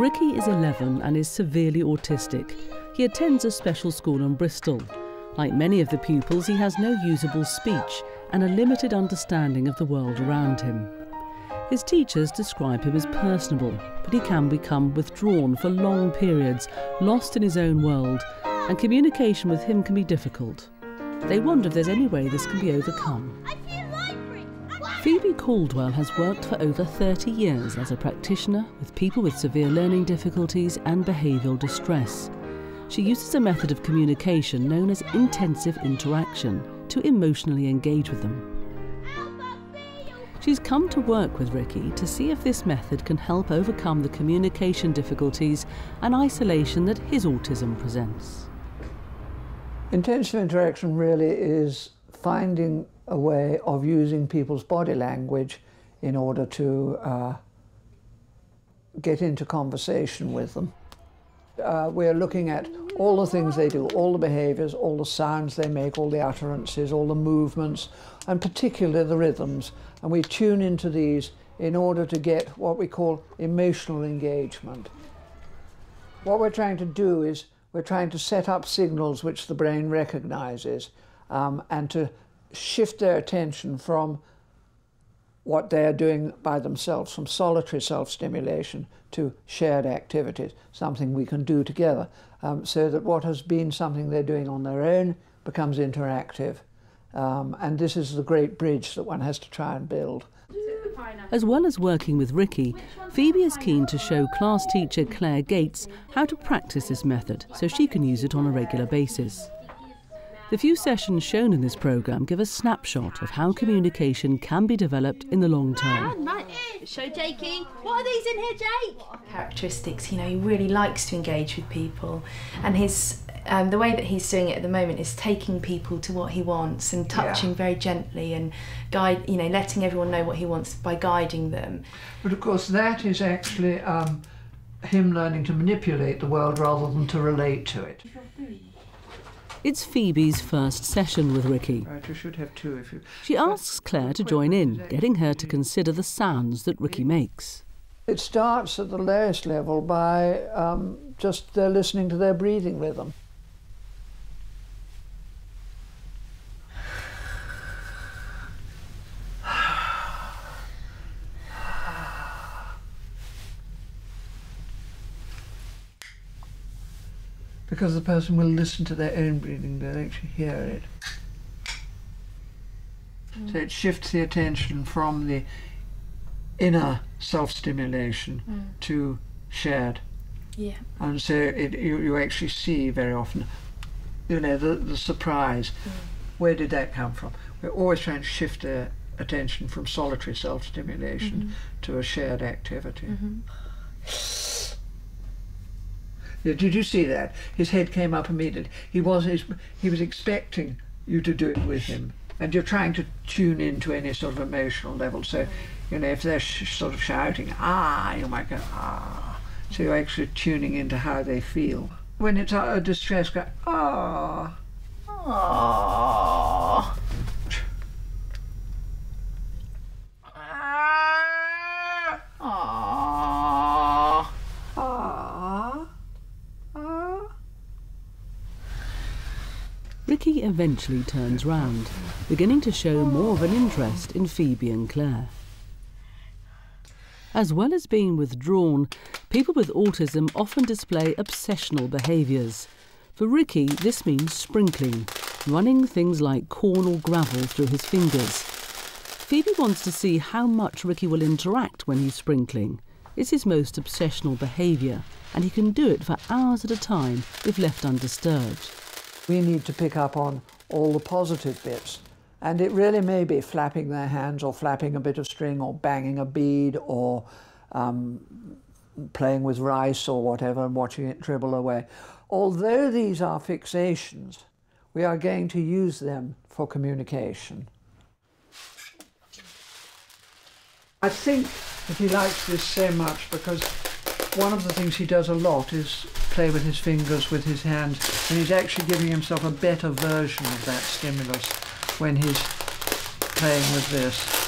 Ricky is 11 and is severely autistic. He attends a special school in Bristol. Like many of the pupils, he has no usable speech and a limited understanding of the world around him. His teachers describe him as personable, but he can become withdrawn for long periods, lost in his own world, and communication with him can be difficult. They wonder if there's any way this can be overcome. Phoebe Caldwell has worked for over 30 years as a practitioner with people with severe learning difficulties and behavioural distress. She uses a method of communication known as intensive interaction to emotionally engage with them. She's come to work with Ricky to see if this method can help overcome the communication difficulties and isolation that his autism presents. Intensive interaction really is finding a way of using people's body language in order to uh, get into conversation with them. Uh, we're looking at all the things they do, all the behaviours, all the sounds they make, all the utterances, all the movements, and particularly the rhythms. And we tune into these in order to get what we call emotional engagement. What we're trying to do is we're trying to set up signals which the brain recognises um, and to shift their attention from what they are doing by themselves, from solitary self-stimulation to shared activities, something we can do together, um, so that what has been something they're doing on their own becomes interactive. Um, and this is the great bridge that one has to try and build. As well as working with Ricky, Phoebe is keen to show class teacher Claire Gates how to practice this method so she can use it on a regular basis. The few sessions shown in this programme give a snapshot of how communication can be developed in the long term. Right, show Jakey. What are these in here, Jake? Characteristics, you know, he really likes to engage with people, and his um, the way that he's doing it at the moment is taking people to what he wants and touching yeah. very gently and guide, you know, letting everyone know what he wants by guiding them. But of course, that is actually um, him learning to manipulate the world rather than to relate to it. It's Phoebe's first session with Ricky. Right, you should have two if you... She asks Claire to join in, getting her to consider the sounds that Ricky makes. It starts at the lowest level by um, just uh, listening to their breathing rhythm. Because the person will listen to their own breathing, they'll actually hear it. Mm. So it shifts the attention from the inner self-stimulation mm. to shared. Yeah. And so it, you, you actually see very often, you know, the, the surprise. Mm. Where did that come from? We're always trying to shift the attention from solitary self-stimulation -hmm. to a shared activity. -hmm. Did you see that? His head came up immediately. He was he was expecting you to do it with him, and you're trying to tune into any sort of emotional level. So, you know, if they're sort of shouting ah, you might go ah. So you're actually tuning into how they feel. When it's a distress, go ah, ah. Eventually turns round, beginning to show more of an interest in Phoebe and Claire. As well as being withdrawn, people with autism often display obsessional behaviours. For Ricky, this means sprinkling, running things like corn or gravel through his fingers. Phoebe wants to see how much Ricky will interact when he's sprinkling. It's his most obsessional behaviour, and he can do it for hours at a time if left undisturbed we need to pick up on all the positive bits. And it really may be flapping their hands or flapping a bit of string or banging a bead or um, playing with rice or whatever and watching it dribble away. Although these are fixations, we are going to use them for communication. I think that he likes this so much because one of the things he does a lot is play with his fingers, with his hands, and he's actually giving himself a better version of that stimulus when he's playing with this.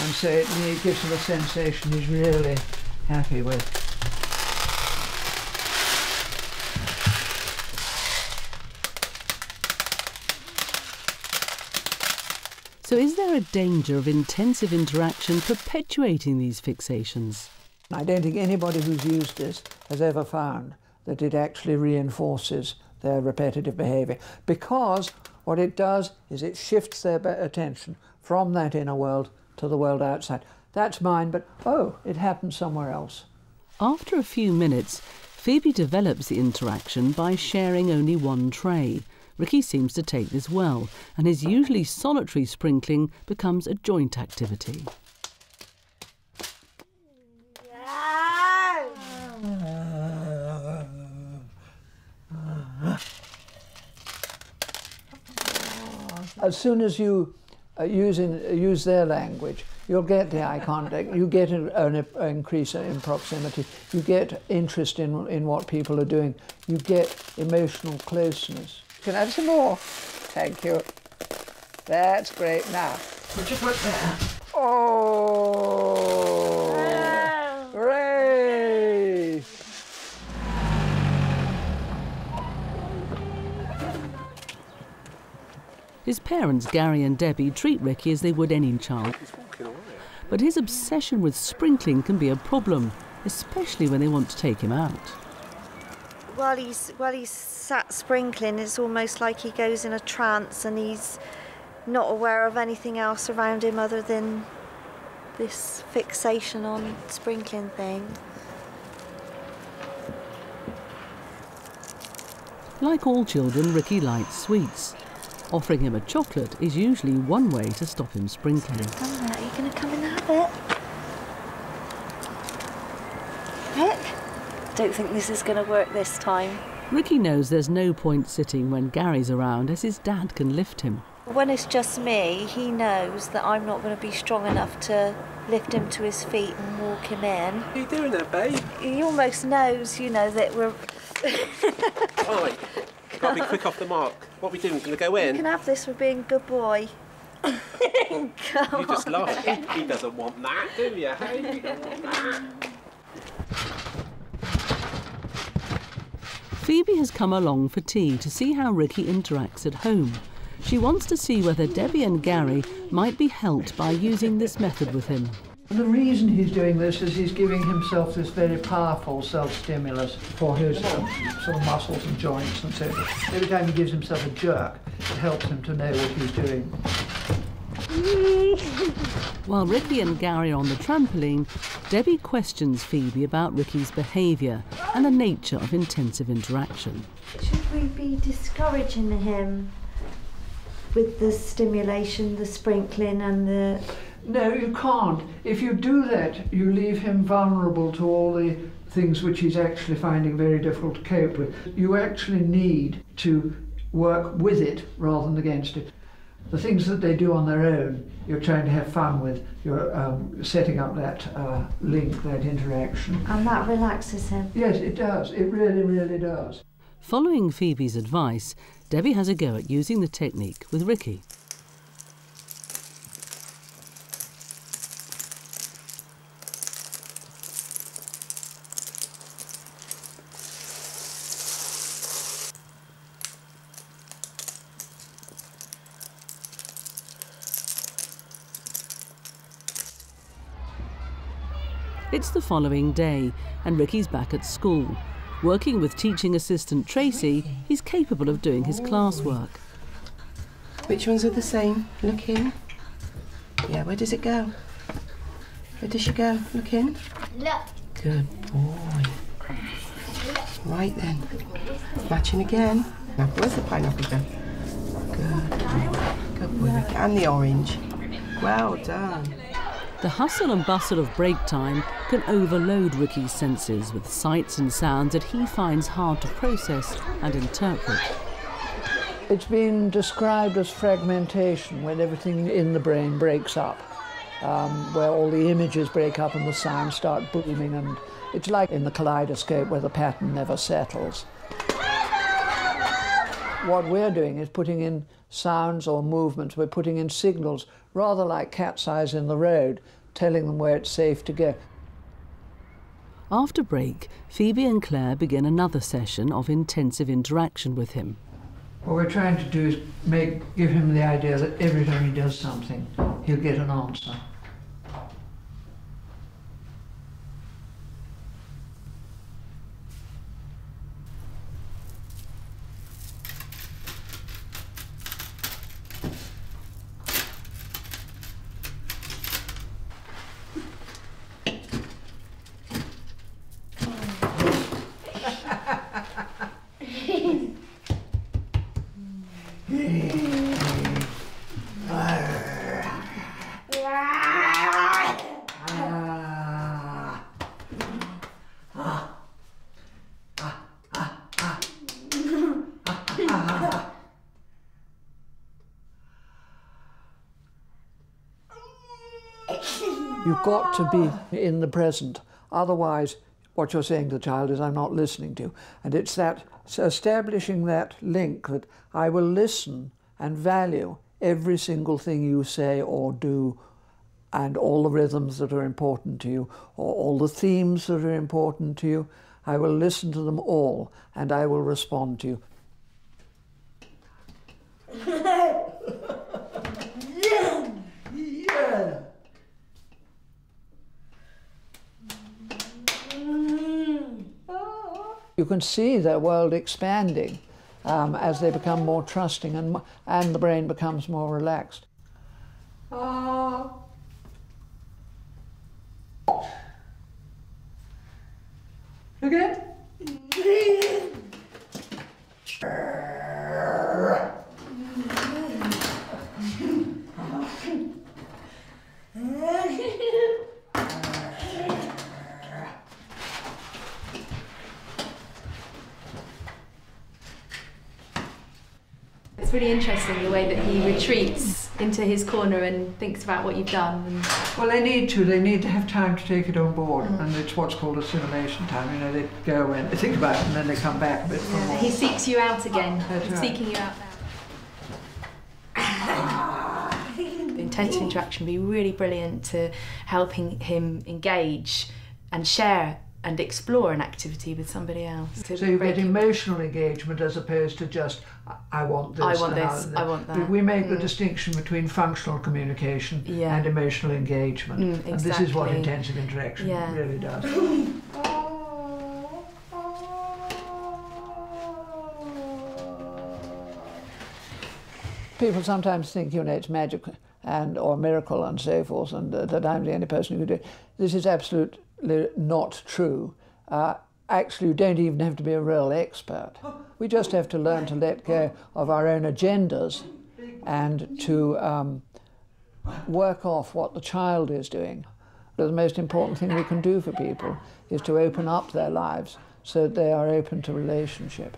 And so it, it gives him a sensation he's really happy with. So, is there a danger of intensive interaction perpetuating these fixations? I don't think anybody who's used this has ever found that it actually reinforces their repetitive behaviour because what it does is it shifts their attention from that inner world to the world outside. That's mine, but oh, it happened somewhere else. After a few minutes, Phoebe develops the interaction by sharing only one tray. Ricky seems to take this well, and his usually solitary sprinkling becomes a joint activity. As soon as you uh, use, in, uh, use their language, you'll get the eye contact, you get an, an, increase in proximity, you get interest in, in what people are doing, you get emotional closeness. Can I have some more? Thank you. That's great. Now, put your foot there. Oh, great. His parents, Gary and Debbie, treat Ricky as they would any child. But his obsession with sprinkling can be a problem, especially when they want to take him out. While he's, while he's sat sprinkling, it's almost like he goes in a trance and he's not aware of anything else around him other than this fixation on sprinkling thing. Like all children, Ricky likes sweets. Offering him a chocolate is usually one way to stop him sprinkling. Come there, are you going to come and have it? Rick? Don't think this is going to work this time. Ricky knows there's no point sitting when Gary's around as his dad can lift him. When it's just me, he knows that I'm not going to be strong enough to lift him to his feet and walk him in. What are you doing there, babe? He almost knows, you know, that we're. Oi, got to be quick off the mark. What are we doing? Going to go in? You can have this for being a good boy. you just laugh. He, he doesn't want that, do you? Hey, you don't want that. Phoebe has come along for tea to see how Ricky interacts at home. She wants to see whether Debbie and Gary might be helped by using this method with him. The reason he's doing this is he's giving himself this very powerful self-stimulus for his um, sort of muscles and joints and so Every time he gives himself a jerk, it helps him to know what he's doing. While Ricky and Gary are on the trampoline, Debbie questions Phoebe about Ricky's behaviour and the nature of intensive interaction. Should we be discouraging him with the stimulation, the sprinkling, and the. No, you can't. If you do that, you leave him vulnerable to all the things which he's actually finding very difficult to cope with. You actually need to work with it rather than against it. The things that they do on their own, you're trying to have fun with. You're um, setting up that uh, link, that interaction. And that relaxes him. Yes, it does. It really, really does. Following Phoebe's advice, Debbie has a go at using the technique with Ricky. It's the following day, and Ricky's back at school. Working with teaching assistant Tracy, he's capable of doing his classwork. Which ones are the same? Look in. Yeah, where does it go? Where does she go? Look in. Look. Good boy. Right then. Matching again. Now, where's the pineapple then? Good. Good boy, Ricky. And the orange. Well done. The hustle and bustle of break time can overload Ricky's senses with sights and sounds that he finds hard to process and interpret. It's been described as fragmentation, when everything in the brain breaks up, um, where all the images break up and the sounds start booming, and it's like in the kaleidoscope where the pattern never settles. What we're doing is putting in sounds or movements, we're putting in signals rather like cat's eyes in the road, telling them where it's safe to go. After break, Phoebe and Claire begin another session of intensive interaction with him. What we're trying to do is make, give him the idea that every time he does something, he'll get an answer. You've got to be in the present. Otherwise, what you're saying to the child is, I'm not listening to you. And it's that establishing that link that I will listen and value every single thing you say or do and all the rhythms that are important to you or all the themes that are important to you. I will listen to them all and I will respond to you. You can see their world expanding um, as they become more trusting and, and the brain becomes more relaxed. Uh, again? It's really interesting the way that he retreats into his corner and thinks about what you've done. And Well, they need to. They need to have time to take it on board, mm. and it's what's called assimilation time. You know, they go and they think about it, and then they come back a bit more. he seeks you out again. That's He's right. seeking you out now. the intensive interaction would be really brilliant to helping him engage and share and explore an activity with somebody else. To So you break get emotional engagement as opposed to just "I- I want this. I want this, I want that." We make the Mm. distinction between functional communication Yeah. and emotional engagement, Mm, and this is what intensive interaction Yeah. really does. People sometimes think, you know, it's magic and or miracle and so forth, and uh, that I'm the only person who could do it. This is not true. Uh, actually, you don't even have to be a real expert. We just have to learn to let go of our own agendas and to um, work off what the child is doing. The most important thing we can do for people is to open up their lives so that they are open to relationship.